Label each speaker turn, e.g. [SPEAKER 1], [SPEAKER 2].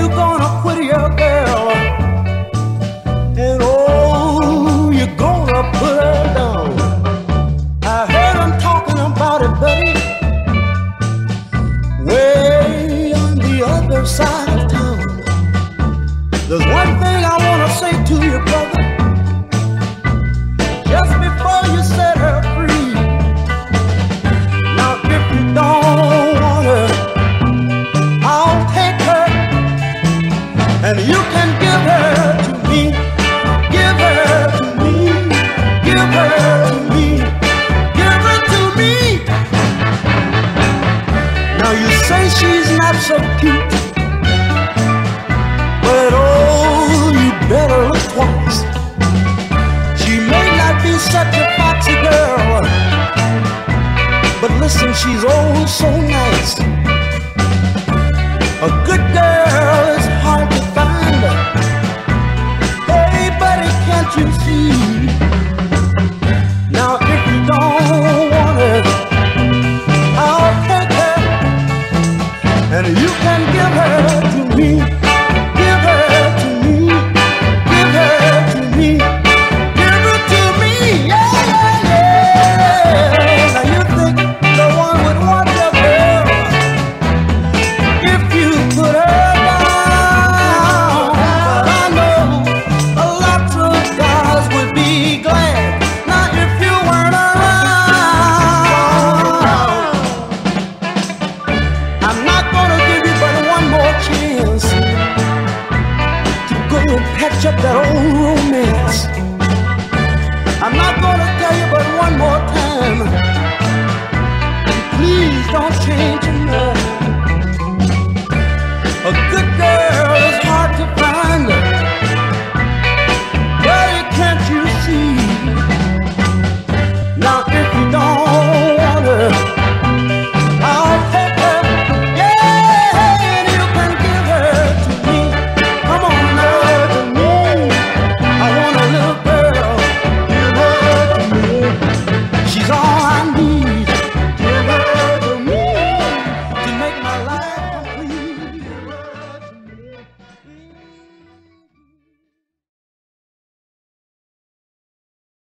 [SPEAKER 1] you gonna quit your girl? And oh, you gonna put her down. I heard him talking about it, buddy. Way on the other side and you can give her to me. Give her to me. Give her to me. Give her to me. Now you say she's not so cute, but oh, you better look twice. She may not be such a foxy girl, but listen, she's oh so nice. And you up that old